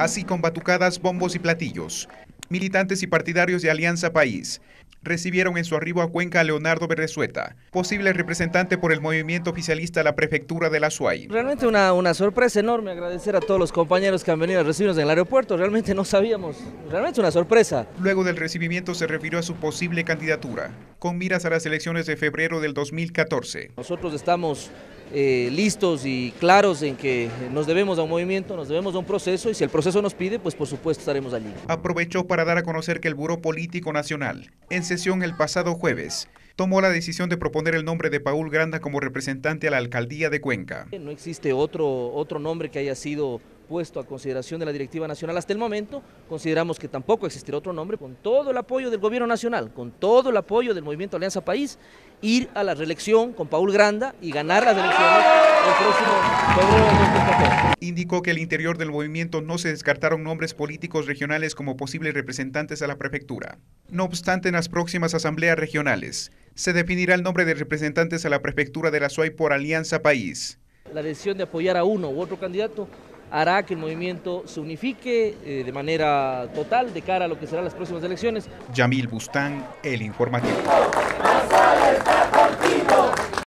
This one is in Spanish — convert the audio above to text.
así con batucadas, bombos y platillos. Militantes y partidarios de Alianza País recibieron en su arribo a Cuenca a Leonardo Berresueta, posible representante por el movimiento oficialista a la prefectura de la SUAY. Realmente una, una sorpresa enorme, agradecer a todos los compañeros que han venido a recibirnos en el aeropuerto, realmente no sabíamos, realmente una sorpresa. Luego del recibimiento se refirió a su posible candidatura, con miras a las elecciones de febrero del 2014. Nosotros estamos eh, listos y claros en que nos debemos a un movimiento, nos debemos a un proceso y si el proceso nos pide, pues por supuesto estaremos allí. Aprovechó para dar a conocer que el Buró Político Nacional, en sesión el pasado jueves, tomó la decisión de proponer el nombre de Paul Granda como representante a la alcaldía de Cuenca. No existe otro, otro nombre que haya sido puesto a consideración de la directiva nacional hasta el momento, consideramos que tampoco existirá otro nombre, con todo el apoyo del gobierno nacional, con todo el apoyo del movimiento Alianza País, ir a la reelección con Paul Granda y ganar las elecciones el próximo febrero 2014. Indicó que al interior del movimiento no se descartaron nombres políticos regionales como posibles representantes a la prefectura. No obstante, en las próximas asambleas regionales se definirá el nombre de representantes a la prefectura de la SUAY por Alianza País. La decisión de apoyar a uno u otro candidato hará que el movimiento se unifique eh, de manera total de cara a lo que serán las próximas elecciones. Yamil Bustán, El Informativo.